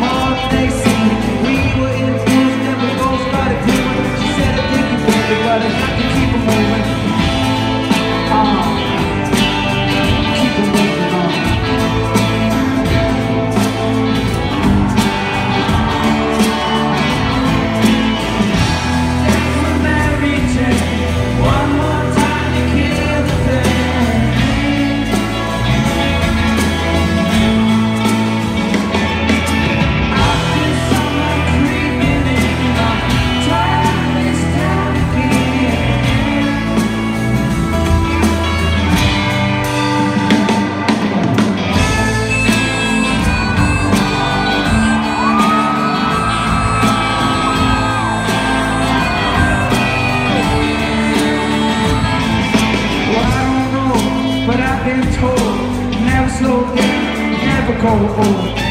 Mark, they go over.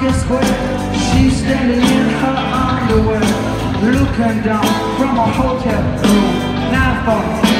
market square She's standing in her underwear Looking down from a hotel room. Nightfall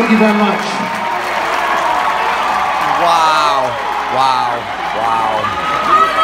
Thank you very much. Wow, wow, wow.